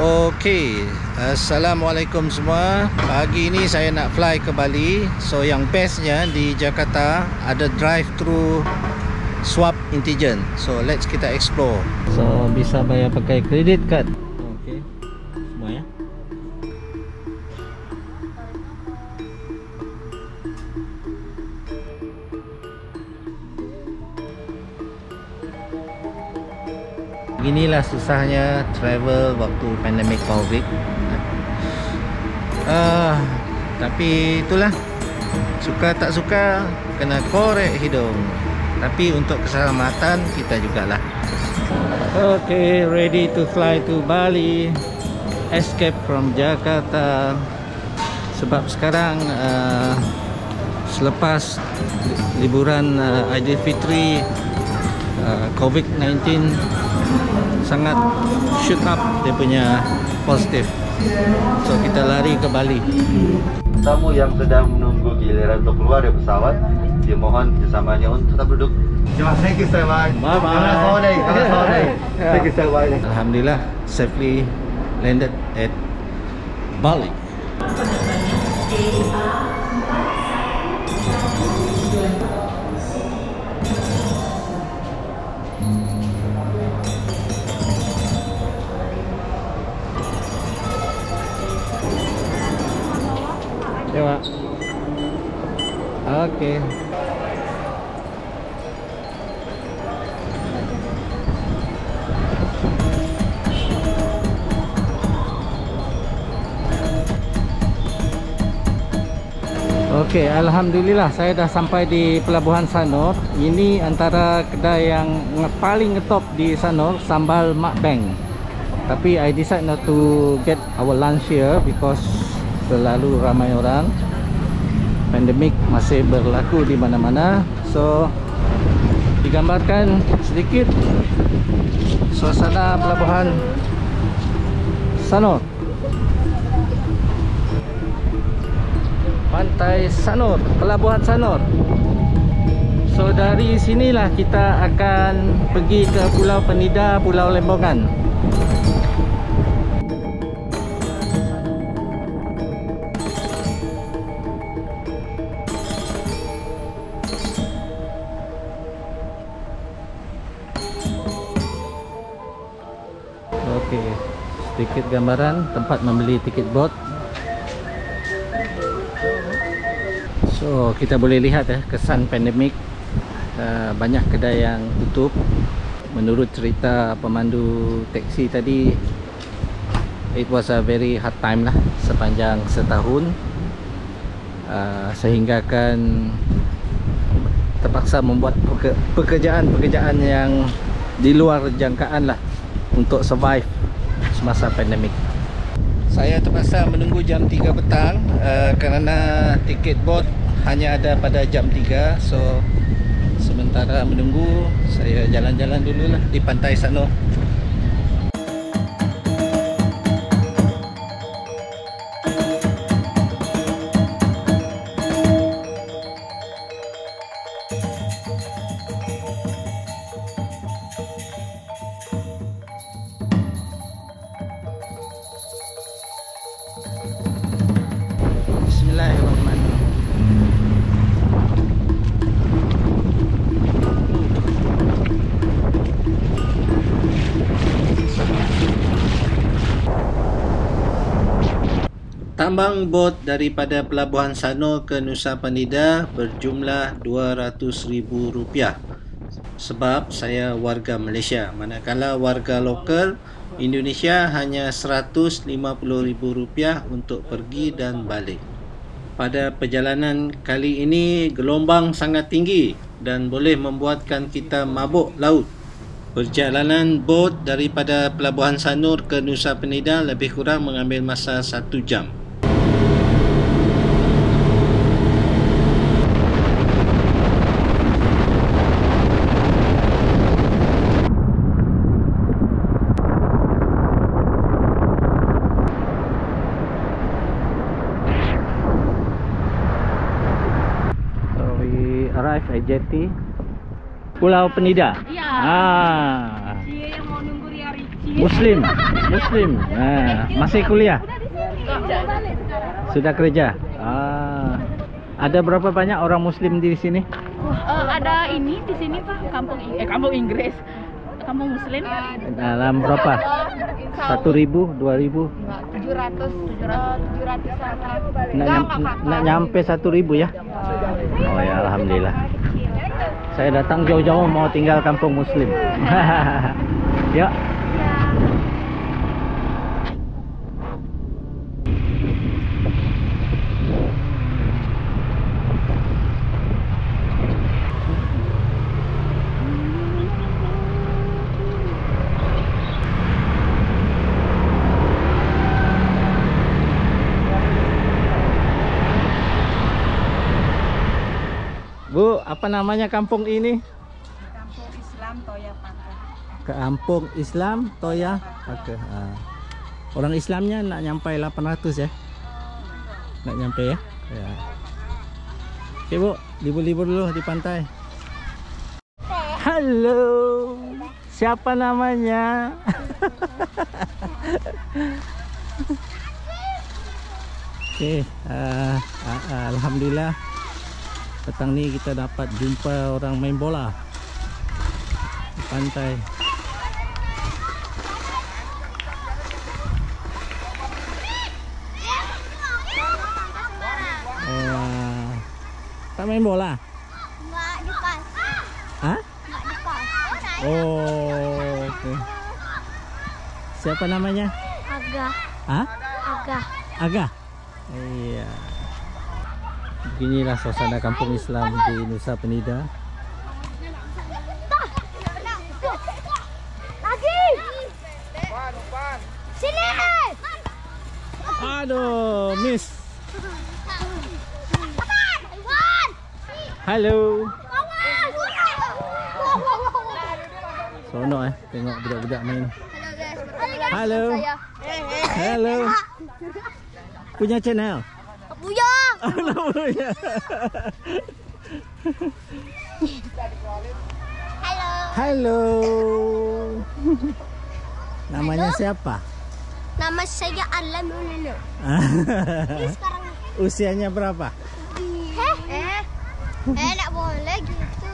Okey, Assalamualaikum semua. Pagi ni saya nak fly ke Bali. So yang bestnya di Jakarta Ada drive through swap antigen So let's kita explore. So bisa bayar pakai credit card Inilah susahnya travel waktu pandemic COVID. Uh, tapi itulah suka tak suka kena korek hidung. Tapi untuk keselamatan kita jugalah. Okay, ready to fly to Bali. Escape from Jakarta. Sebab sekarang uh, selepas liburan uh, Aidilfitri uh, COVID-19 sangat shoot up dia punya positif so kita lari ke Bali tamu yang sedang menunggu giliran untuk keluar dari pesawat dimohon kesamanya untuk tetap duduk Terima thank you so much. Bye bye. Selamat sore, selamat sore. Thank you so much. Alhamdulillah safely landed at Bali Ya Okey Okey, Alhamdulillah saya dah sampai di Pelabuhan Sanur. Ini antara kedai yang paling ngetop di Sanur Sambal Mak Beng. Tapi I decide not to get our lunch here Because terlalu ramai orang Pandemik masih berlaku di mana-mana So Digambarkan sedikit Suasana Pelabuhan Sanur Pantai Sanur, Pelabuhan Sanur. So dari sinilah kita akan pergi ke Pulau Penida, Pulau Lembongan. Okey, sedikit gambaran tempat membeli tiket bot. So kita boleh lihat eh kesan pandemik. Uh, banyak kedai yang tutup. Menurut cerita pemandu teksi tadi it was a very hard time lah sepanjang setahun. Uh, sehingga kan terpaksa membuat pekerjaan-pekerjaan yang di luar jangkaan lah untuk survive semasa pandemik. Saya terpaksa menunggu jam 3 petang uh, kerana tiket bot hanya ada pada jam 3 so sementara menunggu saya jalan-jalan dululah di pantai sana Tambang bot daripada Pelabuhan Sanur ke Nusa Penida berjumlah RM200,000 sebab saya warga Malaysia manakala warga lokal Indonesia hanya RM150,000 untuk pergi dan balik. Pada perjalanan kali ini gelombang sangat tinggi dan boleh membuatkan kita mabuk laut. Perjalanan bot daripada Pelabuhan Sanur ke Nusa Penida lebih kurang mengambil masa 1 jam. Jetty Pulau Penida. Ya. Ah, Cie yang mau nunggu Ria Ricci. Muslim. Muslim. Ah, masih kuliah? Sudah kerja. Ah. Ada berapa banyak orang muslim di sini? Eh, ada ini di sini Pak, kampung Ing- eh kampung Inggris. Kampung Muslim. Dalam berapa? Satu ribu, dua ribu? 700 700 700 Nak, nyam, nak nyampe satu ribu ya? Oh ya, alhamdulillah. Saya datang jauh-jauh mau tinggal kampung muslim. ya. Apa namanya kampung ini? Kampung Islam Toya Pangkah. Kampung Islam Toya Pakai. Ah. Orang Islamnya nak nyampai 800 ya? Nak nyampe ya? Ya. Okey Bu, libur-libur dulu di pantai. Halo. Siapa namanya? Okey, ah, ah, ah, alhamdulillah petang ni kita dapat jumpa orang main bola di pantai. Oh, tak main bola? Enggak. Oh, okey. Siapa namanya? Aga, Hah? aga. Aga? Iya. Beginilah suasana kampung Islam di Nusa Penida. Lagi. Sini. Aduh, miss. Kawan. Sono eh tengok budak-budak main. Halo guys. Halo. Halo. Punya channel. Buya. Namanya. Halo. Halo. Namanya siapa? Nama saya Nunu. Sekarang Usianya berapa? Eh, eh, eh, boleh gitu.